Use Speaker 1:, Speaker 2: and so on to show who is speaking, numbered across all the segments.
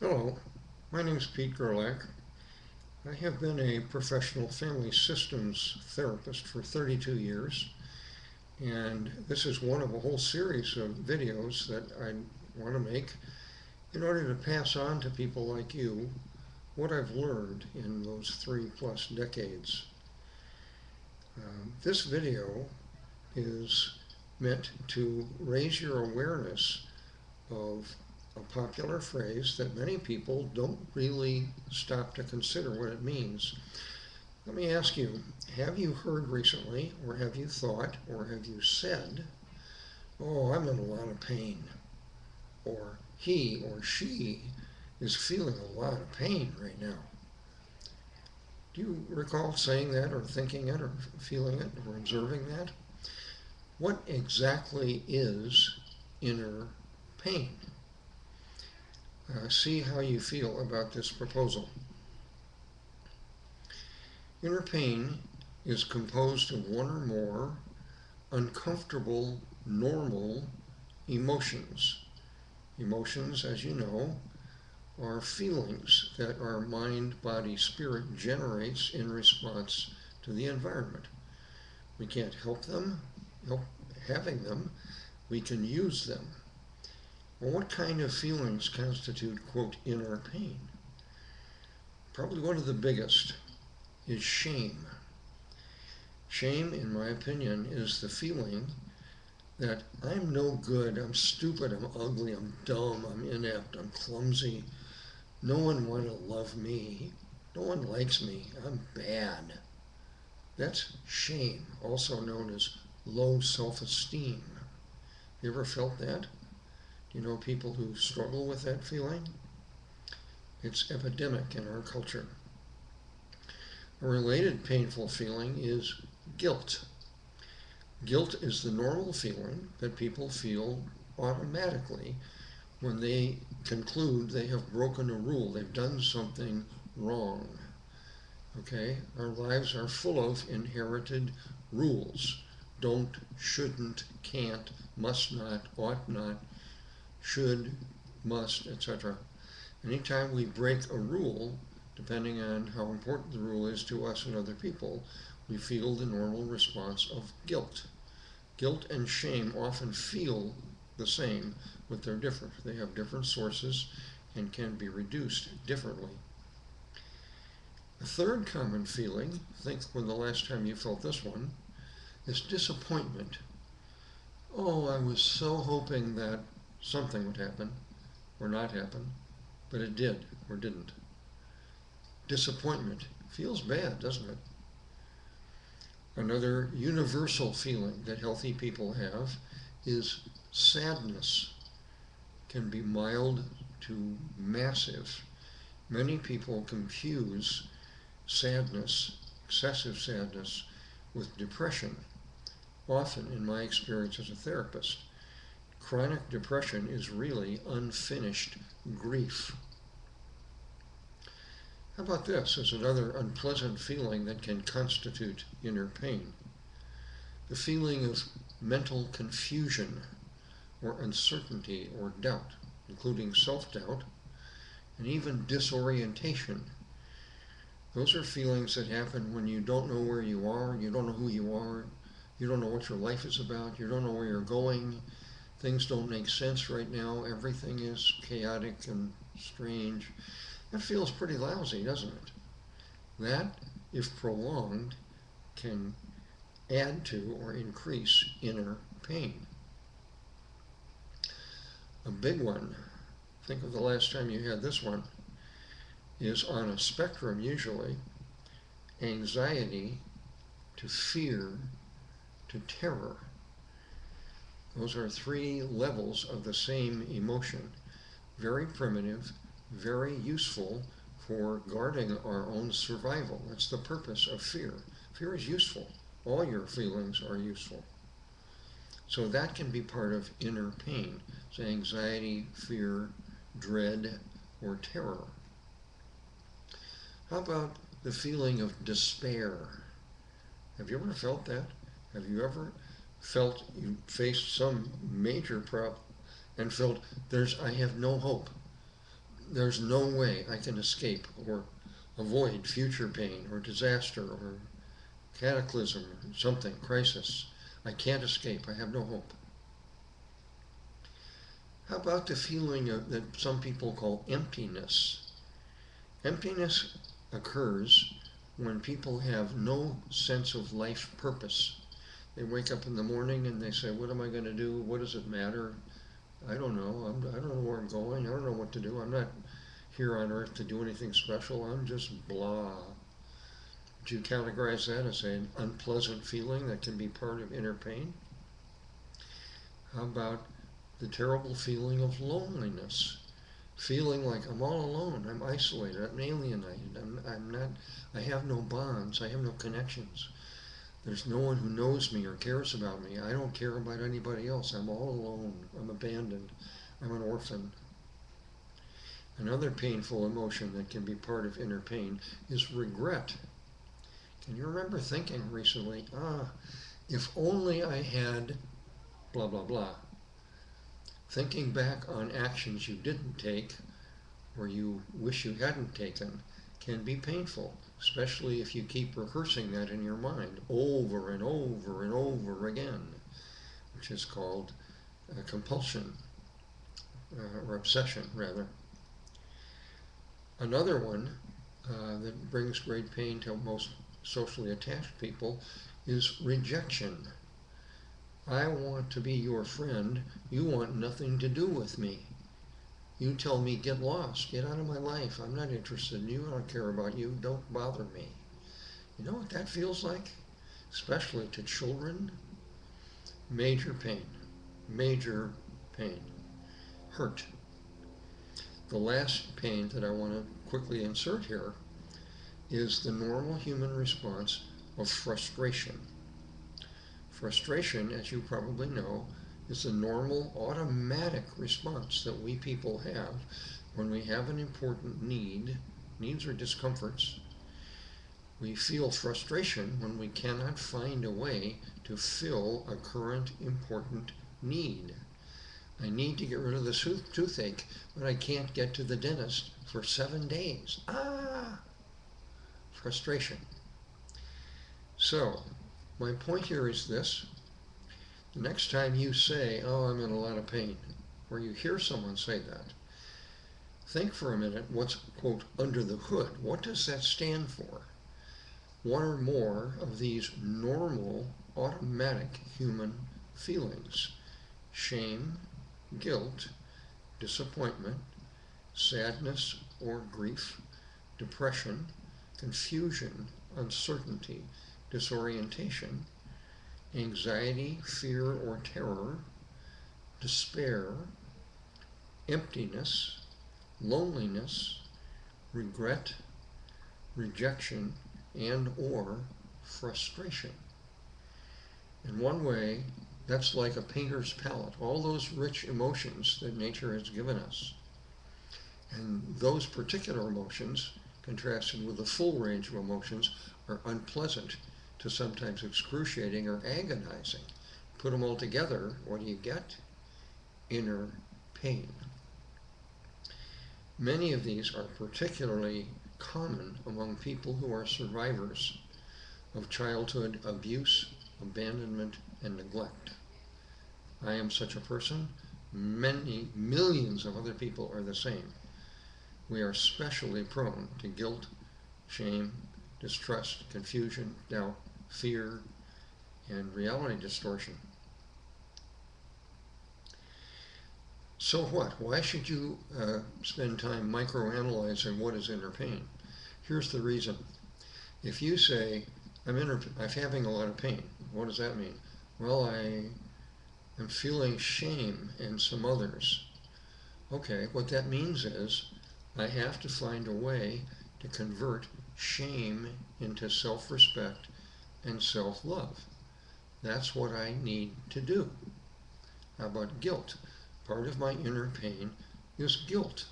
Speaker 1: Hello, my name is Pete Gerlach. I have been a professional family systems therapist for 32 years, and this is one of a whole series of videos that I want to make in order to pass on to people like you what I've learned in those three plus decades. Um, this video is meant to raise your awareness of a popular phrase that many people don't really stop to consider what it means. Let me ask you, have you heard recently, or have you thought, or have you said, oh, I'm in a lot of pain, or he or she is feeling a lot of pain right now? Do you recall saying that, or thinking it, or feeling it, or observing that? What exactly is inner pain? Uh, see how you feel about this proposal. Inner pain is composed of one or more uncomfortable, normal emotions. Emotions, as you know, are feelings that our mind, body, spirit generates in response to the environment. We can't help them, help having them, we can use them. Well, what kind of feelings constitute, quote, inner pain? Probably one of the biggest is shame. Shame, in my opinion, is the feeling that I'm no good, I'm stupid, I'm ugly, I'm dumb, I'm inept, I'm clumsy. No one want to love me. No one likes me. I'm bad. That's shame, also known as low self-esteem. You ever felt that? You know people who struggle with that feeling? It's epidemic in our culture. A related painful feeling is guilt. Guilt is the normal feeling that people feel automatically when they conclude they have broken a rule, they've done something wrong. Okay? Our lives are full of inherited rules. Don't, shouldn't, can't, must not, ought not, should, must, etc. Anytime we break a rule, depending on how important the rule is to us and other people, we feel the normal response of guilt. Guilt and shame often feel the same, but they're different. They have different sources and can be reduced differently. A third common feeling, think when the last time you felt this one, is disappointment. Oh, I was so hoping that something would happen or not happen, but it did or didn't. Disappointment feels bad, doesn't it? Another universal feeling that healthy people have is sadness. Can be mild to massive. Many people confuse sadness, excessive sadness, with depression. Often, in my experience as a therapist, Chronic depression is really unfinished grief. How about this as another unpleasant feeling that can constitute inner pain? The feeling of mental confusion or uncertainty or doubt, including self-doubt and even disorientation. Those are feelings that happen when you don't know where you are, you don't know who you are, you don't know what your life is about, you don't know where you're going, things don't make sense right now. Everything is chaotic and strange. That feels pretty lousy, doesn't it? That, if prolonged, can add to or increase inner pain. A big one, think of the last time you had this one, is on a spectrum usually, anxiety to fear to terror. Those are three levels of the same emotion. Very primitive, very useful for guarding our own survival. That's the purpose of fear. Fear is useful. All your feelings are useful. So that can be part of inner pain. So anxiety, fear, dread, or terror. How about the feeling of despair? Have you ever felt that? Have you ever felt you faced some major problem and felt there's I have no hope. there's no way I can escape or avoid future pain or disaster or cataclysm or something, crisis. I can't escape. I have no hope. How about the feeling of, that some people call emptiness? Emptiness occurs when people have no sense of life purpose. They wake up in the morning and they say, What am I going to do? What does it matter? I don't know. I'm, I do not know where I'm going. I don't know what to do. I'm not here on earth to do anything special. I'm just blah. Would you categorize that as an unpleasant feeling that can be part of inner pain? How about the terrible feeling of loneliness? Feeling like I'm all alone, I'm isolated, I'm alienated, I'm, I'm not, I have no bonds, I have no connections. There's no one who knows me or cares about me. I don't care about anybody else. I'm all alone. I'm abandoned. I'm an orphan. Another painful emotion that can be part of inner pain is regret. Can you remember thinking recently, ah, if only I had blah, blah, blah? Thinking back on actions you didn't take or you wish you hadn't taken can be painful, especially if you keep rehearsing that in your mind over and over and over again, which is called uh, compulsion uh, or obsession, rather. Another one uh, that brings great pain to most socially attached people is rejection. I want to be your friend. You want nothing to do with me. You tell me, get lost, get out of my life. I'm not interested in you. I don't care about you. Don't bother me. You know what that feels like? Especially to children. Major pain. Major pain. Hurt. The last pain that I want to quickly insert here is the normal human response of frustration. Frustration, as you probably know, is the normal automatic response that we people have when we have an important need, needs or discomforts. We feel frustration when we cannot find a way to fill a current important need. I need to get rid of the toothache, but I can't get to the dentist for seven days. Ah! Frustration. So, my point here is this. Next time you say, oh, I'm in a lot of pain, or you hear someone say that, think for a minute what's, quote, under the hood. What does that stand for? One or more of these normal, automatic human feelings shame, guilt, disappointment, sadness or grief, depression, confusion, uncertainty, disorientation, anxiety, fear or terror, despair, emptiness, loneliness, regret, rejection, and or frustration. In one way, that's like a painter's palette, all those rich emotions that nature has given us. And those particular emotions, contrasted with the full range of emotions, are unpleasant to sometimes excruciating or agonizing. Put them all together, what do you get? Inner pain. Many of these are particularly common among people who are survivors of childhood abuse, abandonment, and neglect. I am such a person. Many millions of other people are the same. We are especially prone to guilt, shame, distrust, confusion, doubt, fear, and reality distortion. So what? Why should you uh, spend time microanalyzing what is inner pain? Here's the reason. If you say, I'm, inner, I'm having a lot of pain, what does that mean? Well, I I'm feeling shame in some others. Okay, what that means is I have to find a way to convert shame into self respect and self love. That's what I need to do. How about guilt? Part of my inner pain is guilt.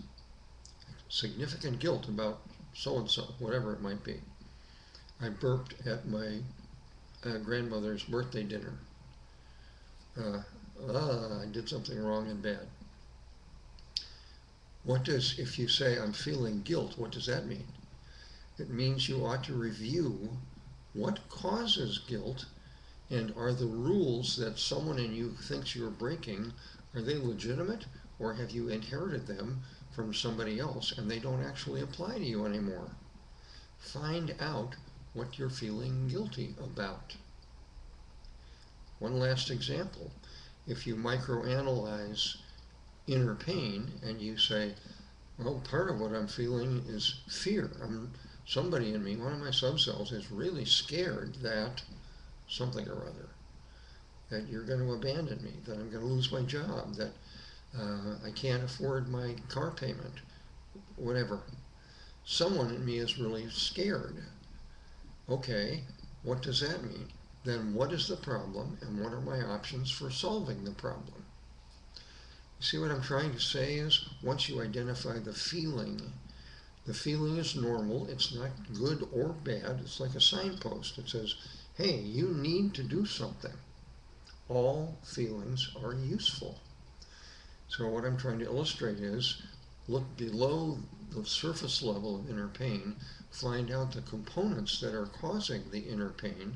Speaker 1: Significant guilt about so and so, whatever it might be. I burped at my uh, grandmother's birthday dinner. Uh, ah, I did something wrong and bad. What does, if you say, I'm feeling guilt, what does that mean? It means you ought to review what causes guilt and are the rules that someone in you thinks you're breaking, are they legitimate or have you inherited them from somebody else and they don't actually apply to you anymore? Find out what you're feeling guilty about. One last example. If you microanalyze inner pain and you say, well, part of what I'm feeling is fear. I'm, somebody in me, one of my subselves, is really scared that something or other, that you're going to abandon me, that I'm going to lose my job, that uh, I can't afford my car payment, whatever. Someone in me is really scared. Okay, what does that mean? Then what is the problem and what are my options for solving the problem? See what I'm trying to say is once you identify the feeling, the feeling is normal, it's not good or bad, it's like a signpost. It says, hey, you need to do something. All feelings are useful. So what I'm trying to illustrate is look below the surface level of inner pain, find out the components that are causing the inner pain,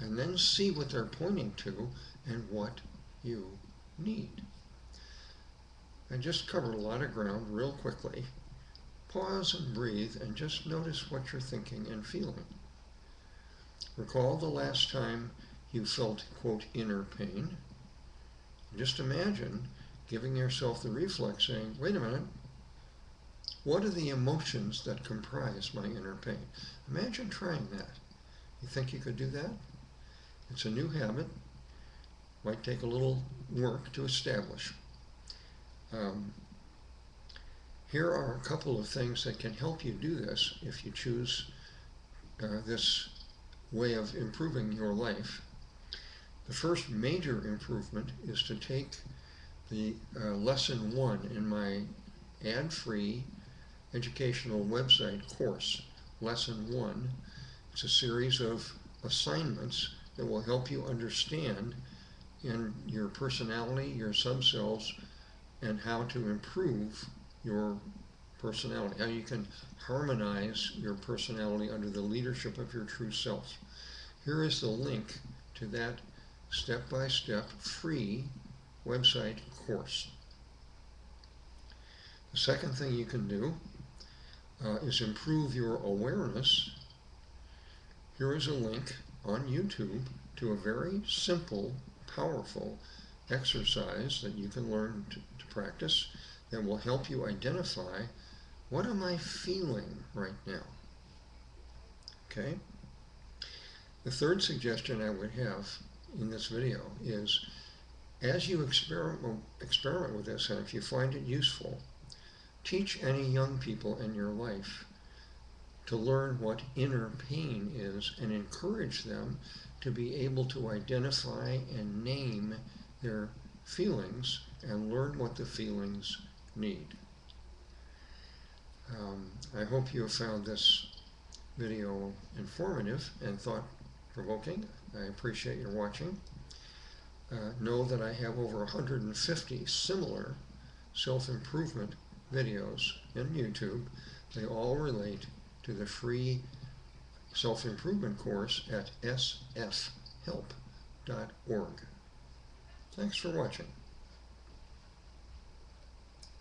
Speaker 1: and then see what they're pointing to and what you need. I just covered a lot of ground real quickly. Pause and breathe and just notice what you're thinking and feeling. Recall the last time you felt, quote, inner pain. Just imagine giving yourself the reflex saying, wait a minute, what are the emotions that comprise my inner pain? Imagine trying that. You think you could do that? It's a new habit. Might take a little work to establish. Um, here are a couple of things that can help you do this if you choose uh, this way of improving your life. The first major improvement is to take the uh, lesson one in my ad-free educational website course, lesson one. It's a series of assignments that will help you understand in your personality, your subselves, and how to improve your personality, how you can harmonize your personality under the leadership of your true self. Here is the link to that step-by-step -step free website course. The second thing you can do uh, is improve your awareness. Here is a link on YouTube to a very simple, powerful exercise that you can learn to, to practice that will help you identify what am I feeling right now? Okay? The third suggestion I would have in this video is as you experiment, experiment with this, and if you find it useful, teach any young people in your life to learn what inner pain is and encourage them to be able to identify and name their feelings and learn what the feelings need. Um, I hope you found this video informative and thought-provoking. I appreciate your watching. Uh, know that I have over 150 similar self-improvement videos in YouTube. They all relate to the free self-improvement course at sfhelp.org. Thanks for watching.